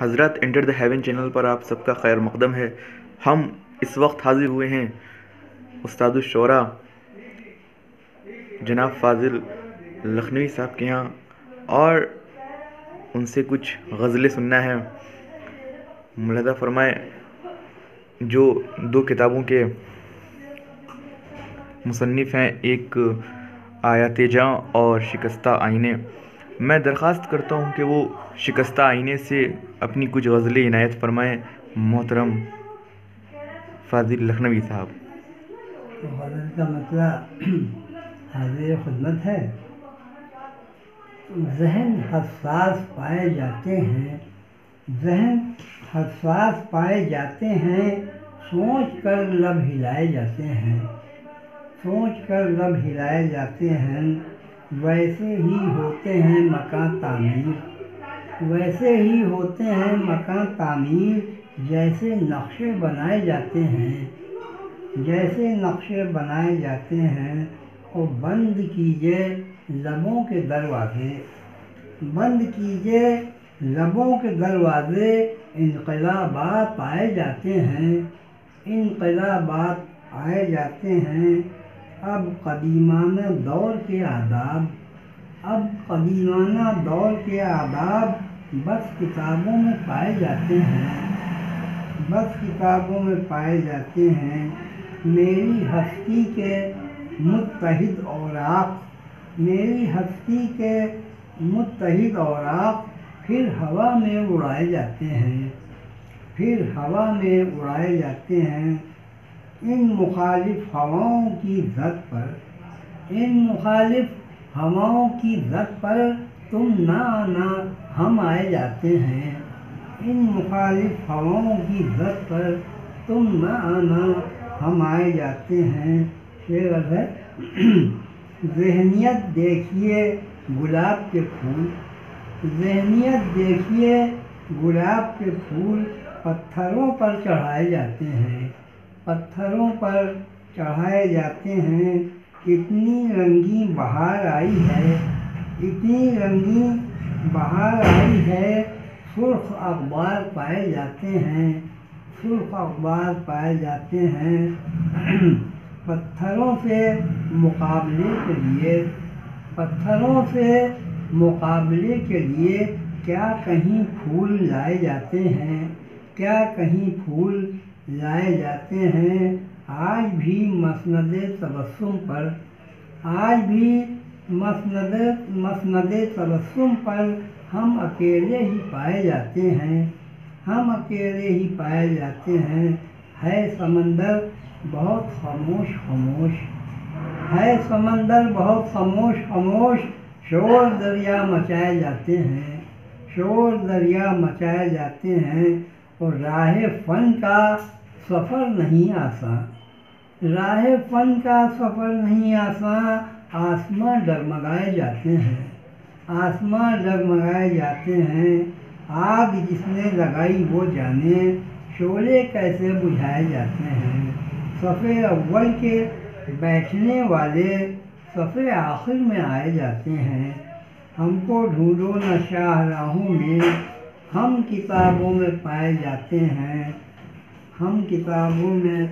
हज़रत enter the haven channel पर आप सबका खैर मकदम है। हम इस वक्त हाजिर हुए हैं उस्तादुशरा जनाब फाजिल लखनवी साहब के यहाँ, और उनसे कुछ गज़लें सुनना है। मुलदा फरमाए, जो दो किताबों के मुसनफ़ हैं, एक आयात जहाँ और शिकस्ता आईने। मैं दरख्वास्त करता हूँ कि वो शिकस्ता आईने से अपनी कुछ गज़लें इनायत फरमाएँ, मोहतरम फाजिल लखनवी साहब। तो गज़ल का मतलब हाजिर खिदमत है। जहन हसास पाए जाते हैं, जहन हसास पाए जाते हैं, सोच कर लब हिलाए जाते हैं, सोच कर लब हिलाए जाते हैं। वैसे ही होते हैं मकान तामीर। वैसे ही होते हैं मकान तामीर, जैसे नक्शे बनाए जाते हैं। जैसे नक्शे बनाए जाते हैं और बंद कीजिए लबों के दरवाज़े। बंद कीजिए लबों के दरवाज़े, इनकलाबात आए जाते हैं। इनकलाबात आए जाते हैं। अब कदीमाना दौर के आदाब, अब कदीमाना दौर के आदाब बस किताबों में पाए जाते हैं। बस किताबों में पाए जाते हैं, मेरी हस्ती के मुतहद औराक, मेरी हस्ती के मुतहद औराक फिर हवा में उड़ाए जाते हैं, फिर हवा में उड़ाए जाते हैं। इन मुखालिफ हवाओं की जद पर, इन मुखालिफ हवाओं की जद पर तुम ना आना, हम आए जाते हैं। इन मुखालिफ हवाओं की जद पर तुम ना आना, हम आए जाते हैं। शेर है जहनीत देखिए गुलाब के फूल जहनीत देखिए गुलाब के फूल पत्थरों पर चढ़ाए जाते हैं। पत्थरों पर चढ़ाए जाते हैं। इतनी रंगी बहार आई है। इतनी रंगी बहार आई है। सुर्ख अखबार पाए जाते हैं। सुर्ख अखबार पाए जाते हैं। पत्थरों से मुकाबले के लिए, पत्थरों से मुकाबले के लिए क्या कहीं फूल लाए जाते हैं? क्या कहीं फूल लाए जाते हैं। आज भी मसंद तबस्सुम पर, आज भी मसंद मसंद तबस्सुम पर हम अकेले ही पाए जाते हैं। हम अकेले ही पाए जाते हैं। है समंदर बहुत खामोश खामोश। है समंदर बहुत खामोश खामोश। शोर दरिया मचाए जाते हैं। शोर दरिया मचाए जाते हैं। और राह फन का सफ़र नहीं आसान राह फन का सफ़र नहीं आसान आसमां डगमगाए जाते हैं। आसमां डगमगाए जाते हैं। आग जिसने लगाई वो जाने, शोले कैसे बुझाए जाते हैं। सफ़े अव्वल के बैठने वाले सफ़े आखिर में आए जाते हैं। हमको ढूंढो न शाहराहों में हम किताबों में पाए जाते हैं। हम किताबों में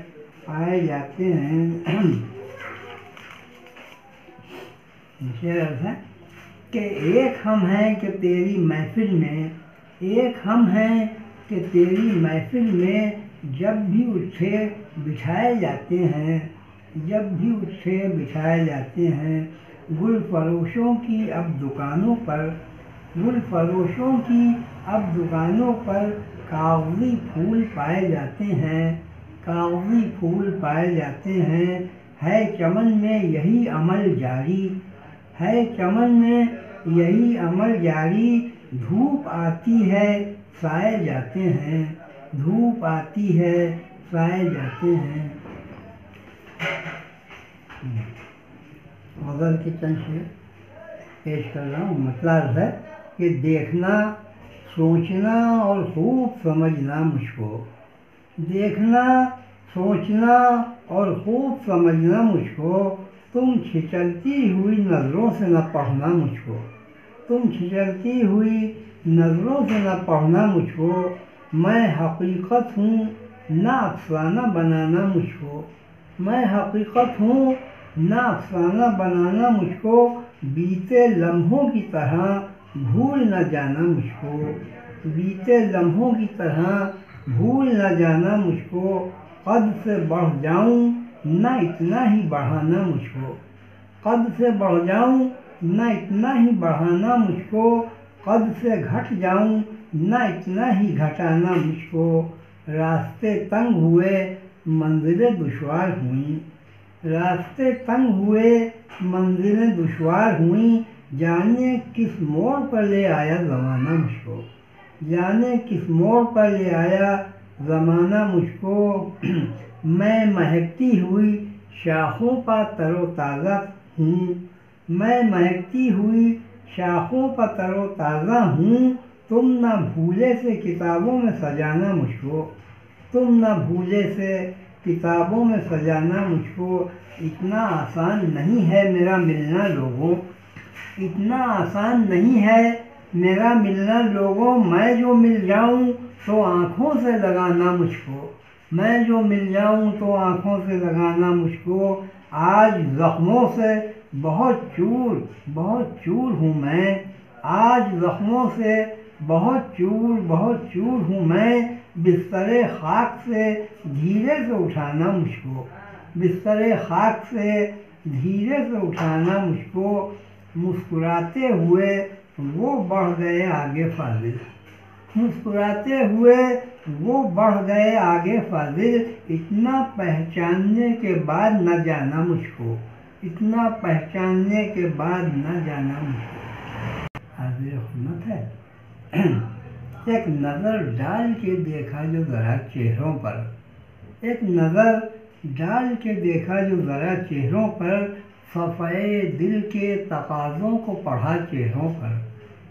पाए जाते हैं। है कि एक हम हैं कि तेरी महफिल में, एक हम हैं कि तेरी महफिल में जब भी उत्थे बिछाए जाते हैं, जब भी उत्थे बिछाए जाते हैं। गुल फरोशों की अब दुकानों पर गुल फरोशों की अब दुकानों पर कागज़ी फूल पाए जाते हैं। कागज़ी फूल पाए जाते हैं। है चमन में यही अमल जारी। है चमन में यही अमल जारी। धूप आती है, साए जाते हैं। धूप आती है, साए जाते हैं। गज़ल की चंद से पेश कर रहा हूँ। मतलब है कि देखना, सोचना और खूब समझना मुझको। देखना, सोचना और खूब समझना मुझको। तुम छिचलती हुई नज़रों से न पढ़ना मुझको। तुम छिचलती हुई नज़रों से न पढ़ना मुझको। मैं हकीकत हूँ, ना अफसाना बनाना मुझको। मैं हकीकत हूँ, ना अफसाना बनाना मुझको। बीते लम्हों की तरह भूल न जाना मुझको, बीते लम्हों की तरह भूल न जाना मुझको, कद से बढ़ जाऊँ ना इतना ही बढ़ाना मुझको, कद से बढ़ जाऊँ न इतना ही बढ़ाना मुझको, कद से घट जाऊँ न इतना ही घटाना मुझको, रास्ते तंग हुए मंजिलें दुशवार हुई, रास्ते तंग हुए मंजिलें दुशवार हुई जाने किस मोड़ पर ले आया ज़माना मुझको? जाने किस मोड़ पर ले आया ज़माना मुझको? मैं महकती हुई शाखों पर तरोताज़ा हूँ। मैं महकती हुई शाखों पर तरोताज़ा हूँ। तुम न भूले से किताबों में सजाना मुझको। तुम न भूले से किताबों में सजाना मुझको। इतना आसान नहीं है मेरा मिलना लोगों। इतना आसान नहीं है। मेरा मिलना लोगों, मैं जो मिल जाऊँ तो आँखों से लगाना मुझको। मैं जो मिल जाऊँ तो आँखों से लगाना मुझको। आज ज़ख्मों से बहुत चूर बहुत चूर हूँ मैं। आज ज़ख्मों से बहुत चूर बहुत चूर हूँ मैं। बिस्तर खाक से धीरे से उठाना मुझको। बिस्तर खाक से धीरे से उठाना मुझको। मुस्कुराते हुए वो बढ़ गए आगे फाजिल। मुस्कुराते हुए वो बढ़ गए आगे फाजिल। इतना पहचानने के बाद न जाना मुझको। इतना पहचानने के बाद न जाना मुझको। हाजिर हिम्मत है। एक नज़र डाल के देखा जो ज़रा चेहरों पर। एक नज़र डाल के देखा जो ज़रा चेहरों पर सफ़े दिल के तकाज़ों को पढ़ा चेहरों पर,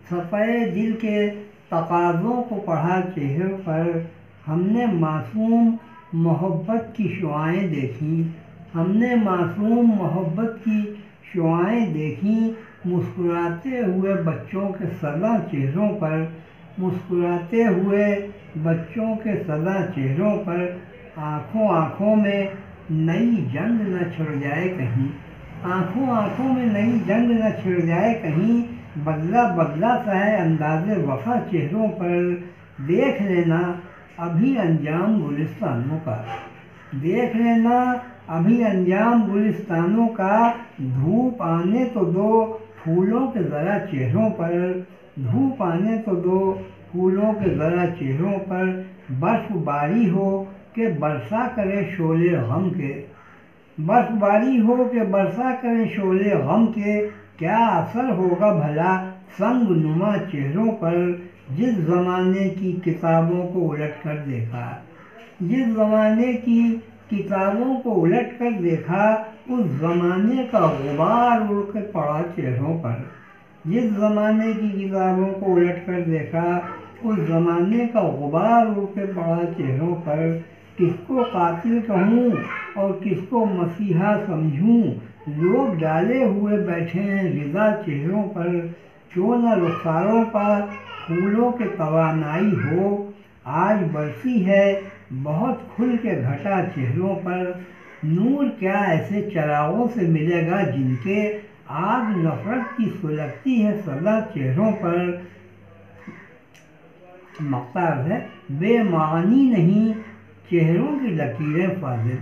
सफ़े दिल के तकाज़ों को पढ़ा चेहरों पर हमने मासूम मोहब्बत की शुआएँ देखी, हमने मासूम मोहब्बत की शुआएँ देखी, मुस्कुराते हुए बच्चों के सदा चेहरों पर, मुस्कुराते हुए बच्चों के सदा चेहरों पर आँखों आँखों में नई जंग न छिड़ जाए कहीं। आँखों आँखों में नई जंग न छिड़ जाए, कहीं बदला बदला सा है अंदाज वफा चेहरों पर। देख लेना, अभी अंजाम गुलिस्तानों का। देख लेना, अभी अंजाम गुलिस्तानों का। धूप आने तो दो फूलों के ज़रा चेहरों पर। धूप आने तो दो फूलों के ज़रा चेहरों पर। बर्फबारी हो के बरसा करे शोले गम के। बर्फबारी हो के बरसा करे शोले गम के, क्या असर होगा भला? संग नुमा चेहरों पर जिस ज़माने की किताबों को उलट कर देखा, जिस ज़माने की किताबों को उलट कर देखा, उस ज़माने का गुबार उड़ कर पड़ा चेहरों पर। जिस ज़माने की किताबों को उलट कर देखा, उस ज़माने का गुबार उड़ कर पड़ा चेहरों पर। किसको कातिल कहूँ और किसको मसीहा समझूँ? लोग डाले हुए बैठे हैं रिदा चेहरों पर क्यों न रुखसारों पर, फूलों के तवानाई हो। आज बरसी है बहुत खुल के घटा चेहरों पर। नूर क्या ऐसे चरागों से मिलेगा जिनके आग नफरत की सुलगती है सदा चेहरों पर? मकसद है, बेमानी नहीं चेहरों की लकीरें फाजिल।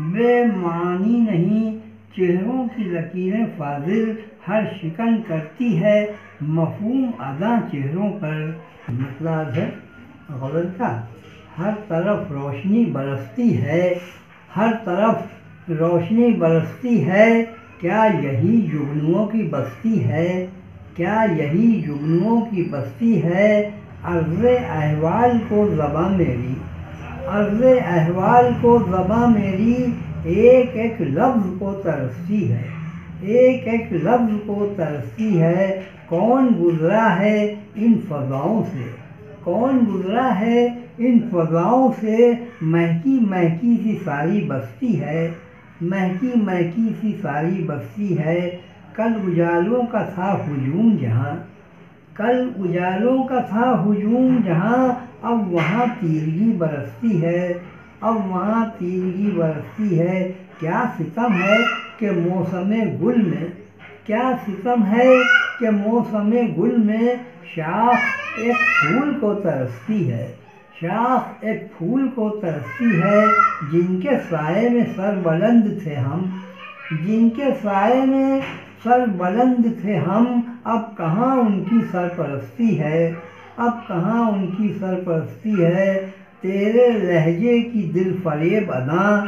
बेमानी नहीं, चेहरों की लकीरें फाजिल हर शिकन करती है, मफहूम अदा चेहरों पर। मतलब है गलत का, हर तरफ़ रोशनी बरसती है, हर तरफ़ रोशनी बरसती है, क्या यही जुगनुओं की बस्ती है? क्या यही जुगनुओं की बस्ती है? अर्ज़ अहवाल को ज़बा मेरी अर्ज़ अहवाल को ज़बा मेरी, एक एक लफ्ज़ को तरसती है। एक एक लफ्ज़ को तरसती है, कौन गुज़रा है इन फ़ज़ाओं से? कौन गुज़रा है इन फ़ज़ाओं से? महकी महकी सी सारी बस्ती है, महकी महकी सी सारी बस्ती है। कल उजालों का था हजूम जहाँ, कल उजालों का था हजूम जहाँ अब वहाँ तीरगी बरसती है, अब वहाँ तीरगी बरसती है। क्या सितम है कि मौसम गुल में, क्या सितम है कि मौसम गुल में शाख एक फूल को तरसती है, शाख एक फूल को तरसती है। जिनके साय में सर बुलंद थे हम, जिनके साय में सर बुलंद थे हम, अब कहाँ उनकी सरपरस्ती है? अब कहाँ उनकी सरपरस्ती है? तेरे लहजे की दिल फरेब अदा,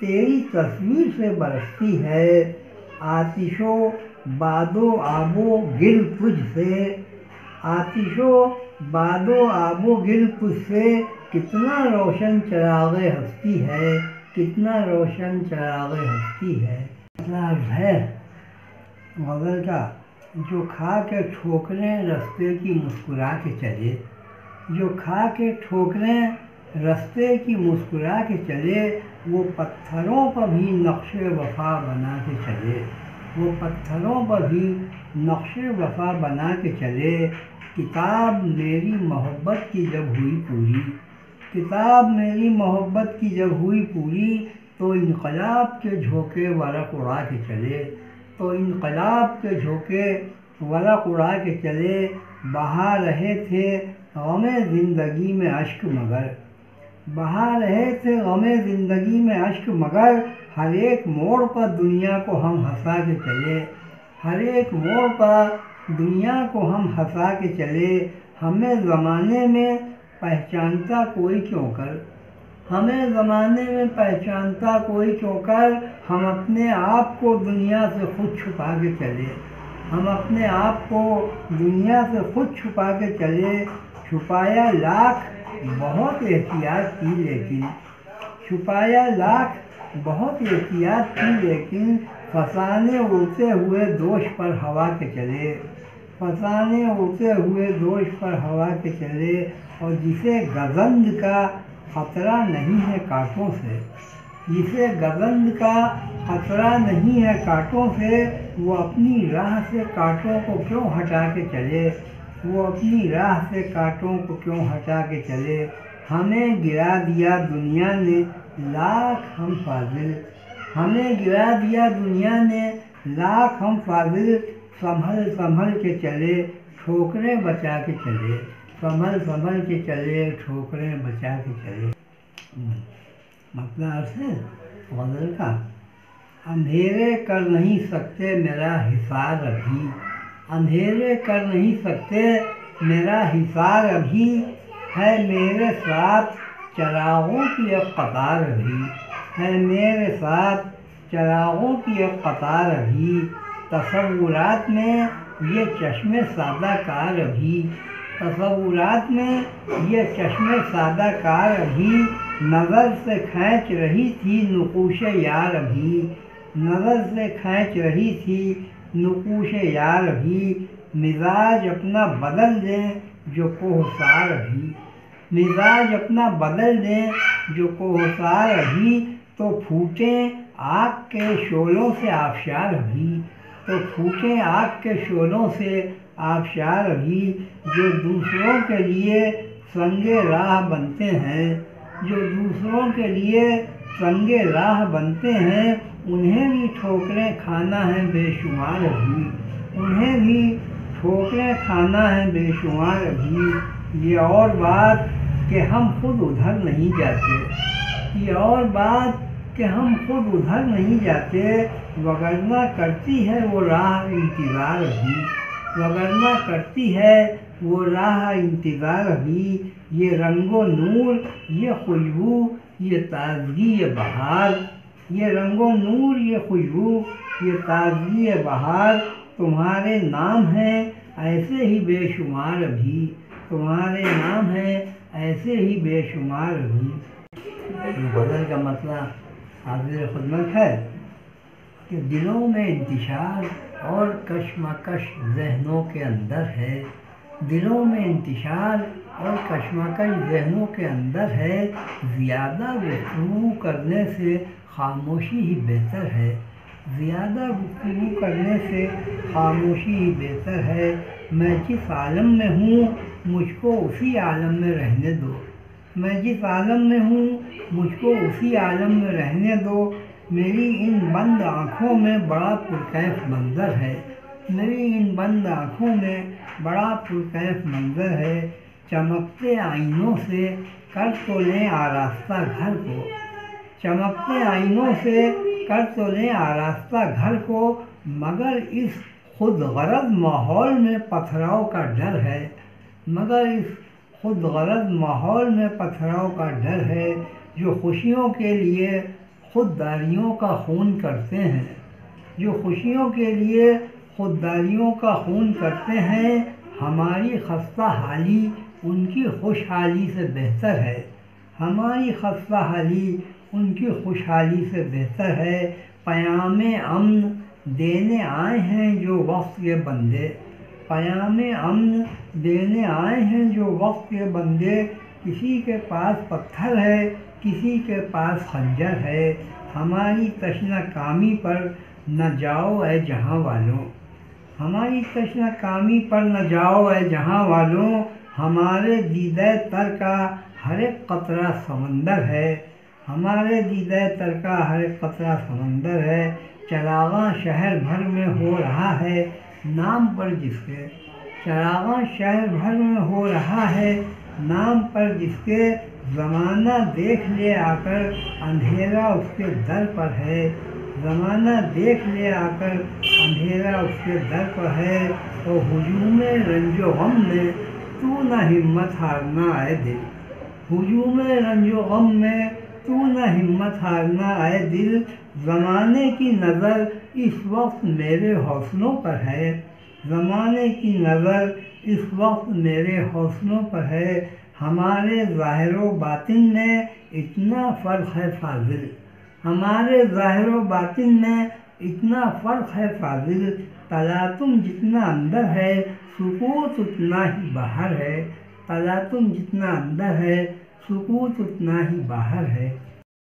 तेरी तस्वीर से बरसती है। आतिशो बादो आबो गिल तुझ से आतिशो बादो आबो गिल तुझ से कितना रोशन चराग हस्ती है, कितना रोशन चराग हस्ती है। है। गज़ल का जो खा के ठोकरें रस्ते की मुस्कुरा के चले। जो खा के ठोकरें रस्ते की मुस्कुरा के चले, वो पत्थरों पर भी नक्श वफा बना के चले। वो पत्थरों पर भी नक्श वफा बना के चले। किताब मेरी मोहब्बत की जब हुई पूरी, किताब मेरी मोहब्बत की जब हुई पूरी तो इनकलाब के झोंके वरक उड़ा के चले। तो इनकलाब के झोंके वरक उड़ा के चले, बहा रहे थे गम ज़िंदगी में अश्क मगर। बहा रहे थे गम ज़िंदगी में अश्क मगर, हर एक मोड़ पर दुनिया को हम हंसा के चले। हर एक मोड़ पर दुनिया को हम हंसा के चले, हमें ज़माने में पहचानता कोई क्यों कर? हमें ज़माने में पहचानता कोई क्यों कर हम अपने आप को दुनिया से खुद छुपा के चले। हम अपने आप को दुनिया से खुद छुपा के चले। छुपाया लाख बहुत एहतियात की लेकिन, छुपाया लाख बहुत एहतियात की लेकिन, फसाने उड़ते हुए दोष पर हवा के चले। फसाने उड़ते हुए दोष पर हवा के चले और जिसे गजंद का खतरा नहीं है कांटों से। जिसे गजंद का खतरा नहीं है कांटों से, वो अपनी राह से कांटों को क्यों हटा के चले? वो अपनी राह से कांटों को क्यों हटा के चले? हमें गिरा दिया दुनिया ने लाख हम फाजिल। हमें गिरा दिया दुनिया ने लाख हम फाजिल। संभल संभल के चले, ठोकरें बचा के चले। संभल संभल के चले, ठोकरें बचा के चले। मतलब अर्थ है का अंधेरे कर नहीं सकते मेरा हिसार अभी। अंधेरे कर नहीं सकते मेरा हिसार अभी है मेरे साथ चरागों की अब कतार अभी। है मेरे साथ चरागों की अब कतार अभी। तस्वुरात में ये चश्मे सादा कार अभी। तस्वुरात में ये चश्मे सादा कार अभी नज़र से खींच रही थी नकूश यार अभी नज़र से खींच रही थी नकूश यार अभी मिजाज अपना बदल दें जो कोहसार अभी मिजाज अपना बदल दें जो कोहसार अभी तो फूटे आग के शोलों से आबशार अभी तो फूटे आग के शोलों से आबशार अभी जो दूसरों के लिए संगे राह बनते हैं, जो दूसरों के लिए संगे राह बनते हैं, उन्हें भी ठोकरें खाना है बेशुमार अभी उन्हें भी ठोकरें खाना है बेशुमार भी। ये और बात कि हम खुद उधर नहीं जाते। ये और बात कि हम खुद उधर नहीं जाते, वगरना करती है वो राह इंतज़ार अभी वगरना करती है, वो राह इंतज़ार अभी। ये रंगो नूर, ये खुशबू, ये ताजगी, ये बहार। ये रंगो नूर, ये खुशबू, ये ताजगी, ये बहार। तुम्हारे नाम हैं, ऐसे ही बेशुमार अभी। तुम्हारे नाम हैं, ऐसे ही बेशुमार अभी। बदल का मतलब हाजिर खदमत है। कि दिलों में इंतशार और कशमकश जहनों के अंदर है। दिलों में इंतशार और कशमकश जहनों के अंदर है। ज़्यादा गुफ्तु करने से खामोशी ही बेहतर है। ज़्यादा गुफ्तु करने से खामोशी ही बेहतर है। मैं जिस आलम में हूँ, मुझको उसी आलम में रहने दो। मैं जिस आलम में हूँ, मुझको उसी आलम में रहने दो। मेरी इन बंद आँखों में बड़ा पुरकैफ मंज़र है। मेरी इन बंद आँखों में बड़ा पुरकैफ मंज़र है। चमकते आईनों से कर तो लें आरास्ता घर को। चमकते आईनों से कर तो लें आरास्ता घर को, मगर इस खुद गरज माहौल में पथराव का डर है। मगर इस खुद गरज माहौल में पथराव का डर है, जो खुशियों के लिए खुददारियों का खून करते हैं। जो खुशियों के लिए खुददारियों का खून करते हैं, हमारी खस्ता हाली उनकी खुशहाली से बेहतर है। हमारी खस्ता हाली उनकी खुशहाली से बेहतर है। पयाम अमन देने आए हैं जो वक्त के बंदे। पयाम अमन देने आए हैं जो वक्त के बंदे। किसी के पास पत्थर है किसी के पास खंजर है, हमारी तशना कामी पर न जाओ ए जहाँ वालों। हमारी तशना कामी पर न जाओ ए जहाँ वालों, हमारे दीदे तर का हर एक कतरा समंदर है। हमारे दीदे तर का हर एक कतरा समंदर है, चरागा शहर भर में हो रहा है, नाम पर जिसके, चरागा शहर भर में हो रहा है, नाम पर जिसके ज़माना देख ले आकर अंधेरा उसके दर पर है। ज़माना देख ले आकर अंधेरा उसके दर पर है। तो हजूम रंजो गम में तू न हिम्मत हारना आए दिल। हजूम रंजो गम में तू न हिम्मत हारना आए दिल। ज़माने की नज़र इस वक्त मेरे हौसलों पर है। ज़माने की नज़र इस वक्त मेरे हौसलों पर है। हमारे ज़ाहिर बातिन में इतना फ़र्क है फाजिल। हमारे ज़ाहिर बातिन में इतना फ़र्क है फाजिल। तलातुम जितना अंदर है, सुकूत उतना ही बाहर है। तलातुम जितना अंदर है, सुकूत उतना ही बाहर है।